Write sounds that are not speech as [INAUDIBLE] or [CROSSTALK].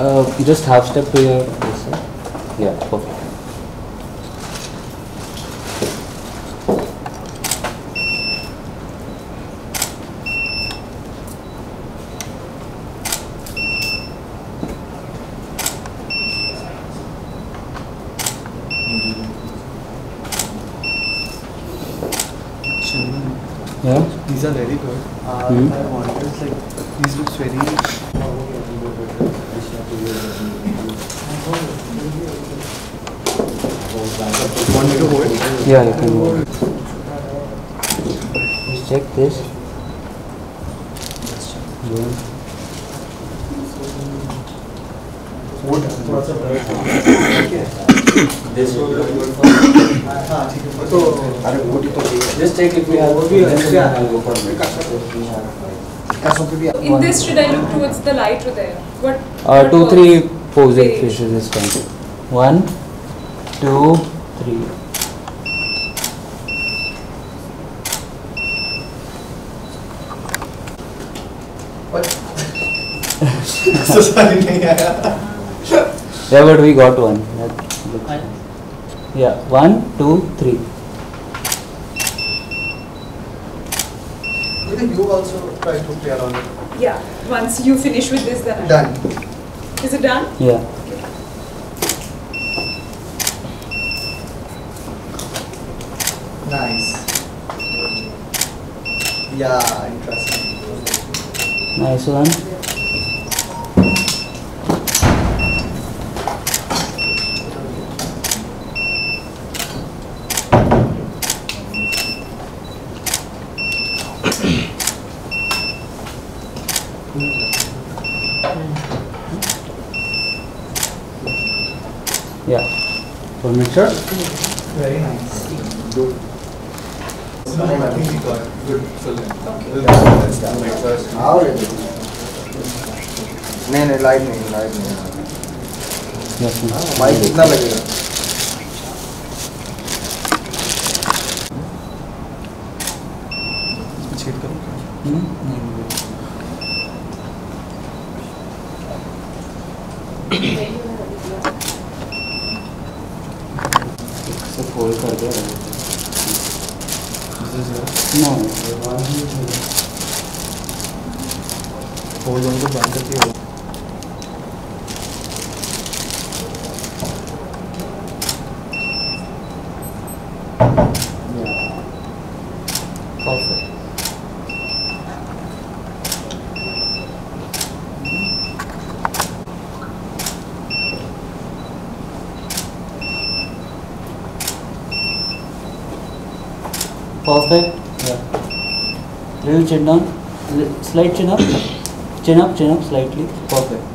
Uh, just half step to your side. Yeah, perfect. Yeah. These are very good. Uh, mm Hmm. I wanted like these looks very. Want me to hold? Yeah, you can move. Just check this. Good. This will look good for हाँ ठीक है तो अरे बूटी तो चाहिए Just check if we have वो भी है, then क्या? I'll go for it. कैसों पे भी In this, should I look towards the light or there? What? Uh, what two, pose? three posing Wait. faces is fine. One, two, three. सही [LAUGHS] नहीं आया Yeah, but we got one. That looks fine. Yeah, one, two, three. You think you also try to play around it? Yeah. Once you finish with this, then I. Done. Is it done? Yeah. Okay. Nice. Yeah, interesting. Nice one. Yeah. Sir. Very nice. Good. I think we got good fill in. नहीं नहीं light नहीं light नहीं. Mic कितना लगेगा छेद करो से fold कर दो नो होल्ड ऑन को बंद करके Perfect. Yeah. Little chin down. Slight chin up. Chin up, chin up slightly. Perfect.